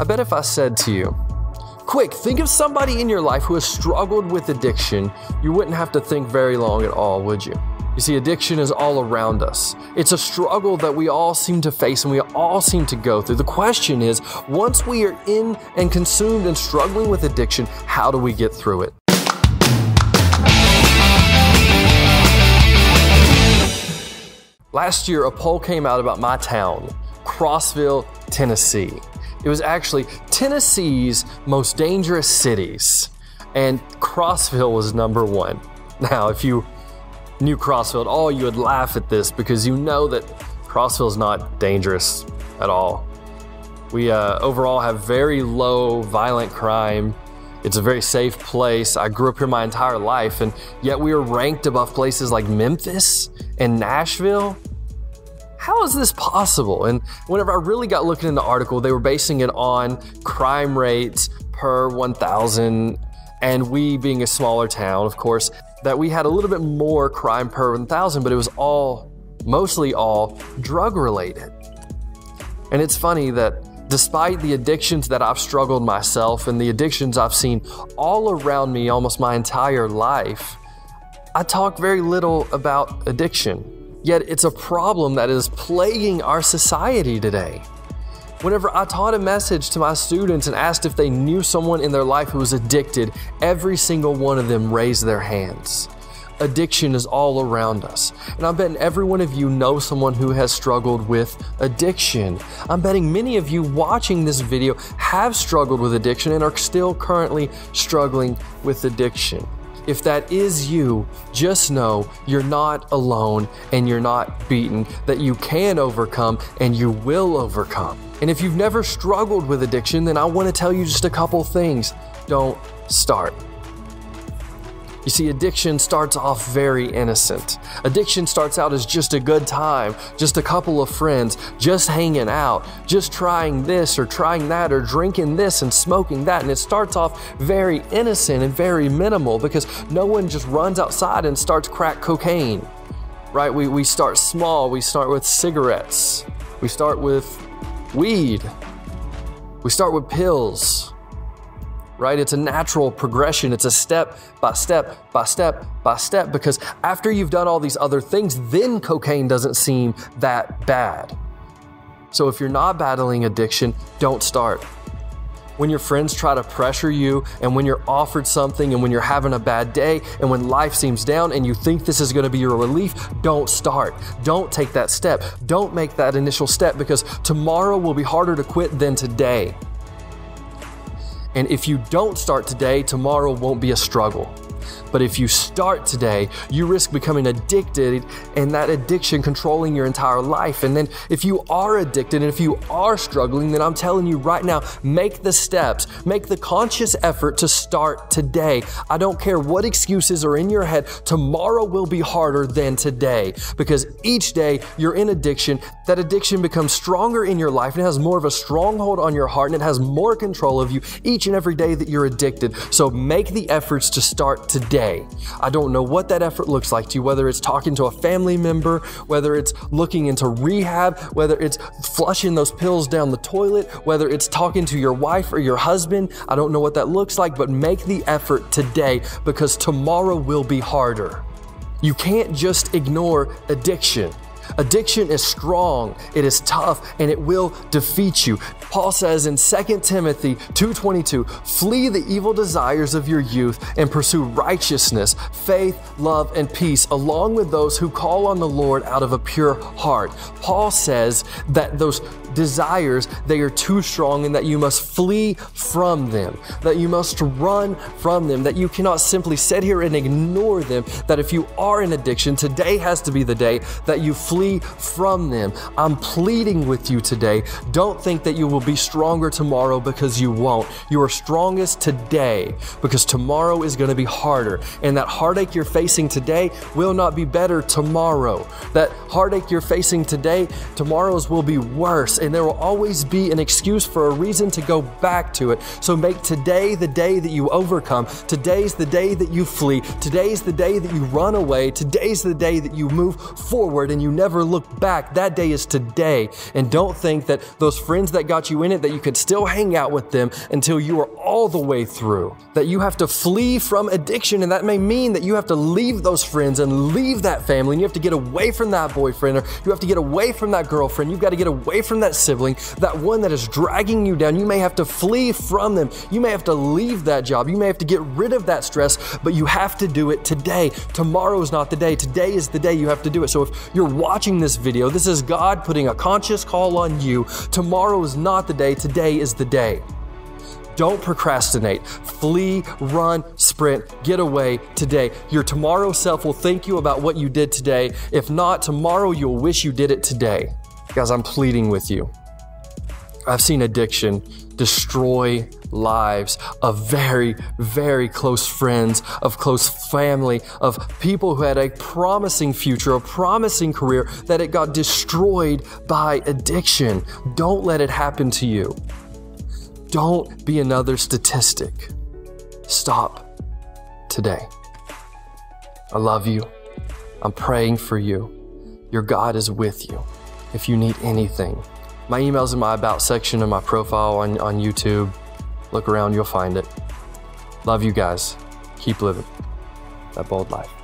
I bet if I said to you, quick, think of somebody in your life who has struggled with addiction, you wouldn't have to think very long at all, would you? You see, addiction is all around us. It's a struggle that we all seem to face and we all seem to go through. The question is once we are in and consumed and struggling with addiction, how do we get through it? Last year, a poll came out about my town, Crossville, Tennessee. It was actually Tennessee's most dangerous cities, and Crossville was number one. Now, if you knew Crossville at all, you would laugh at this because you know that Crossville is not dangerous at all. We uh, overall have very low violent crime. It's a very safe place. I grew up here my entire life, and yet we are ranked above places like Memphis and Nashville. How is this possible? And whenever I really got looking in the article, they were basing it on crime rates per 1,000, and we being a smaller town, of course, that we had a little bit more crime per 1,000, but it was all, mostly all, drug related. And it's funny that despite the addictions that I've struggled myself and the addictions I've seen all around me almost my entire life, I talk very little about addiction. Yet it's a problem that is plaguing our society today. Whenever I taught a message to my students and asked if they knew someone in their life who was addicted, every single one of them raised their hands. Addiction is all around us. And I'm betting every one of you know someone who has struggled with addiction. I'm betting many of you watching this video have struggled with addiction and are still currently struggling with addiction. If that is you, just know you're not alone and you're not beaten, that you can overcome and you will overcome. And if you've never struggled with addiction, then I want to tell you just a couple things. Don't start. You see, addiction starts off very innocent. Addiction starts out as just a good time, just a couple of friends, just hanging out, just trying this or trying that or drinking this and smoking that. And it starts off very innocent and very minimal because no one just runs outside and starts crack cocaine, right? We, we start small, we start with cigarettes, we start with weed, we start with pills right? It's a natural progression. It's a step by step by step by step because after you've done all these other things, then cocaine doesn't seem that bad. So if you're not battling addiction, don't start. When your friends try to pressure you, and when you're offered something, and when you're having a bad day, and when life seems down, and you think this is gonna be your relief, don't start. Don't take that step. Don't make that initial step because tomorrow will be harder to quit than today. And if you don't start today, tomorrow won't be a struggle. But if you start today, you risk becoming addicted and that addiction controlling your entire life. And then if you are addicted and if you are struggling, then I'm telling you right now, make the steps, make the conscious effort to start today. I don't care what excuses are in your head, tomorrow will be harder than today because each day you're in addiction, that addiction becomes stronger in your life and it has more of a stronghold on your heart and it has more control of you each and every day that you're addicted. So make the efforts to start today. I don't know what that effort looks like to you, whether it's talking to a family member, whether it's looking into rehab, whether it's flushing those pills down the toilet, whether it's talking to your wife or your husband. I don't know what that looks like, but make the effort today because tomorrow will be harder. You can't just ignore addiction. Addiction is strong, it is tough, and it will defeat you. Paul says in 2 Timothy 2:22, "Flee the evil desires of your youth and pursue righteousness, faith, love, and peace along with those who call on the Lord out of a pure heart." Paul says that those desires, they are too strong and that you must flee from them, that you must run from them, that you cannot simply sit here and ignore them, that if you are in addiction, today has to be the day that you flee from them. I'm pleading with you today. Don't think that you will be stronger tomorrow because you won't. You are strongest today because tomorrow is going to be harder. And that heartache you're facing today will not be better tomorrow. That heartache you're facing today, tomorrow's will be worse and there will always be an excuse for a reason to go back to it. So make today the day that you overcome. Today's the day that you flee. Today's the day that you run away. Today's the day that you move forward and you never look back. That day is today. And don't think that those friends that got you in it, that you could still hang out with them until you are all the way through. That you have to flee from addiction. And that may mean that you have to leave those friends and leave that family. And you have to get away from that boyfriend or you have to get away from that girlfriend. You've got to get away from that sibling, that one that is dragging you down. You may have to flee from them. You may have to leave that job. You may have to get rid of that stress, but you have to do it today. Tomorrow is not the day. Today is the day you have to do it. So if you're watching this video, this is God putting a conscious call on you. Tomorrow is not the day. Today is the day. Don't procrastinate. Flee, run, sprint, get away today. Your tomorrow self will thank you about what you did today. If not, tomorrow you'll wish you did it today. Guys, I'm pleading with you. I've seen addiction destroy lives of very, very close friends, of close family, of people who had a promising future, a promising career, that it got destroyed by addiction. Don't let it happen to you. Don't be another statistic. Stop today. I love you. I'm praying for you. Your God is with you. If you need anything, my email's in my About section of my profile on, on YouTube. Look around, you'll find it. Love you guys. Keep living that bold life.